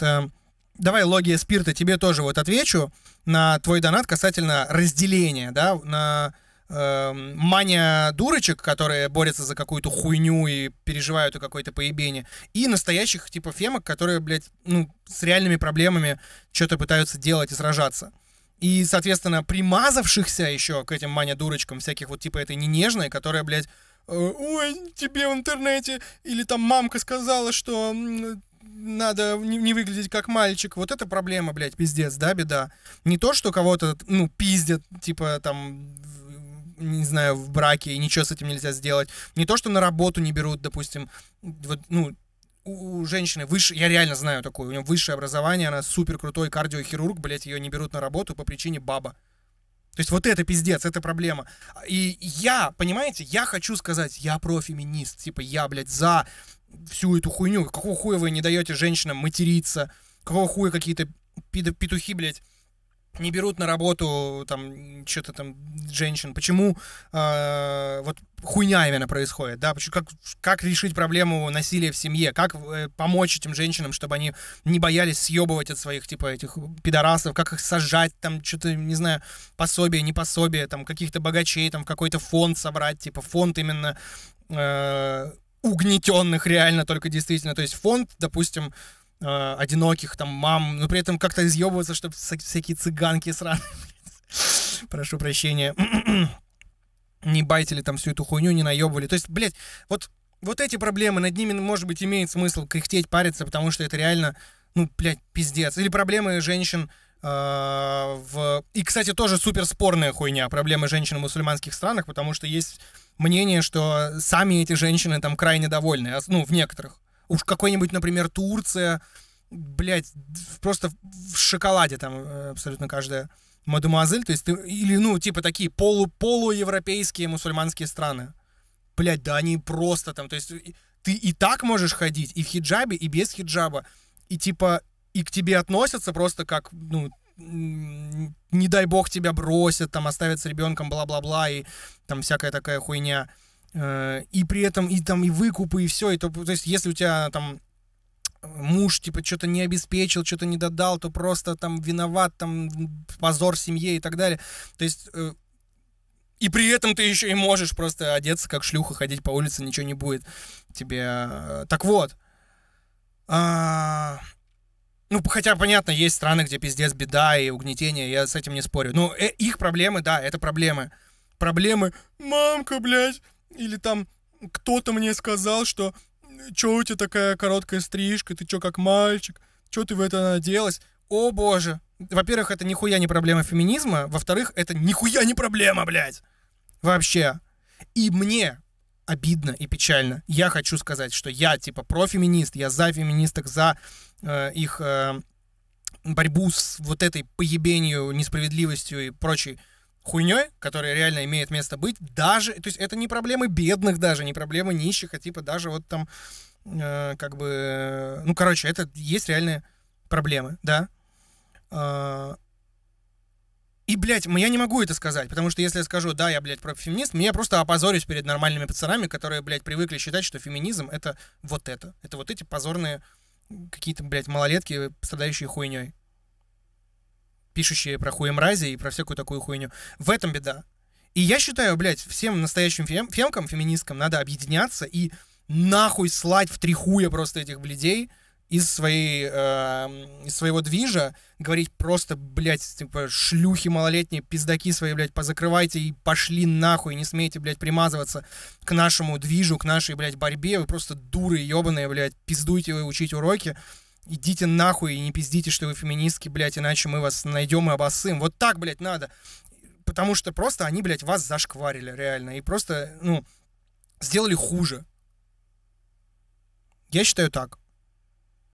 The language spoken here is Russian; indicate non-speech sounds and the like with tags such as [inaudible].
э, давай, логия спирта, тебе тоже вот отвечу на твой донат касательно разделения, да, на э, мания дурочек, которые борются за какую-то хуйню и переживают о какой-то поебении, и настоящих типа фемок, которые, блядь, ну, с реальными проблемами что-то пытаются делать и сражаться. И, соответственно, примазавшихся еще к этим мания-дурочкам, всяких вот типа этой ненежной, которая, блядь, э, ой, тебе в интернете, или там мамка сказала, что надо не, не выглядеть как мальчик. Вот это проблема, блядь, пиздец, да, беда. Не то, что кого-то, ну, пиздят, типа, там, не знаю, в браке, и ничего с этим нельзя сделать. Не то, что на работу не берут, допустим, вот, ну, у женщины выше, я реально знаю такую, у нее высшее образование, она супер крутой кардиохирург, блядь, ее не берут на работу по причине баба. То есть вот это пиздец, это проблема. И я, понимаете, я хочу сказать, я профеминист, типа я, блядь, за всю эту хуйню. Какого хуя вы не даете женщинам материться? Какого хуя какие-то петухи, блядь, не берут на работу там что-то там женщин. Почему э, вот хуйня именно происходит, да? Почему, как, как решить проблему насилия в семье? Как э, помочь этим женщинам, чтобы они не боялись съебывать от своих типа этих пидорасов? Как их сажать там что-то не знаю пособие, не пособие, там каких-то богачей, там какой-то фонд собрать, типа фонд именно э, угнетенных реально только действительно. То есть фонд, допустим, э, одиноких там мам, но при этом как-то изъебываться, чтобы всякие цыганки сраные. Прошу прощения. [clears throat] не байтили там всю эту хуйню, не наебывали. То есть, блядь, вот, вот эти проблемы, над ними, может быть, имеет смысл кряхтеть, париться, потому что это реально, ну, блядь, пиздец. Или проблемы женщин, в... И, кстати, тоже супер спорная хуйня, проблемы женщин в мусульманских странах, потому что есть мнение, что сами эти женщины там крайне довольны, ну, в некоторых. Уж какой-нибудь, например, Турция, блядь, просто в шоколаде там э, абсолютно каждая мадемуазель, то есть ты, или, ну, типа такие полу, полуевропейские мусульманские страны. Блядь, да они просто там, то есть ты и так можешь ходить, и в хиджабе, и без хиджаба, и типа, и к тебе относятся просто как, ну, не дай бог тебя бросят, там оставят с ребенком, бла-бла-бла, и там всякая такая хуйня. Э, и при этом и там и выкупы, и все. И то, то есть, если у тебя там муж, типа, что-то не обеспечил, что-то не додал, то просто там виноват, там позор семье и так далее. То есть э, и при этом ты еще и можешь просто одеться как шлюха, ходить по улице, ничего не будет тебе. Э, так вот. А, ну, хотя, понятно, есть страны, где пиздец беда и угнетение, я с этим не спорю. Но э, их проблемы, да, это проблемы. Проблемы, мамка, блядь, или там кто-то мне сказал, что чё у тебя такая короткая стрижка, ты чё как мальчик, чё ты в это наделась? О боже. Во-первых, это нихуя не проблема феминизма, во-вторых, это нихуя не проблема, блядь. Вообще. И мне обидно и печально. Я хочу сказать, что я типа профеминист, я за феминисток, за э, их э, борьбу с вот этой поебенью, несправедливостью и прочей хуйней, которая реально имеет место быть, даже, то есть это не проблемы бедных даже, не проблемы нищих, а типа даже вот там э, как бы, ну короче, это есть реальные проблемы, да. Э, и, блядь, я не могу это сказать, потому что если я скажу, да, я, блядь, профеминист, мне просто опозорюсь перед нормальными пацанами, которые, блядь, привыкли считать, что феминизм — это вот это. Это вот эти позорные какие-то, блядь, малолетки, страдающие хуйней. Пишущие про хуемрази и про всякую такую хуйню. В этом беда. И я считаю, блядь, всем настоящим фем фемкам, феминисткам надо объединяться и нахуй слать в три хуя просто этих блядей — из, своей, э, из своего движа говорить просто, блядь, типа, шлюхи малолетние, пиздаки свои, блядь, позакрывайте и пошли нахуй, не смейте, блядь, примазываться к нашему движу, к нашей, блядь, борьбе, вы просто дуры ебаные, блядь, пиздуйте вы учить уроки, идите нахуй и не пиздите, что вы феминистки, блядь, иначе мы вас найдем и обоссым. Вот так, блядь, надо. Потому что просто они, блядь, вас зашкварили, реально, и просто, ну, сделали хуже. Я считаю так.